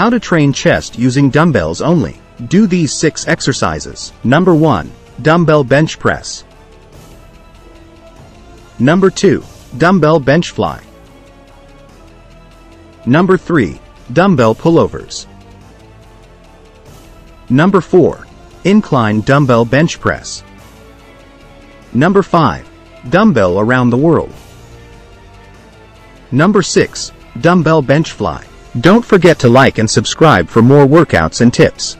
How to train chest using dumbbells only. Do these 6 exercises. Number 1. Dumbbell bench press. Number 2. Dumbbell bench fly. Number 3. Dumbbell pullovers. Number 4. Incline dumbbell bench press. Number 5. Dumbbell around the world. Number 6. Dumbbell bench fly. Don't forget to like and subscribe for more workouts and tips.